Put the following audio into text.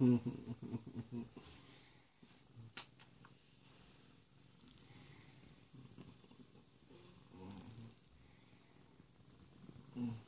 Mm-hmm.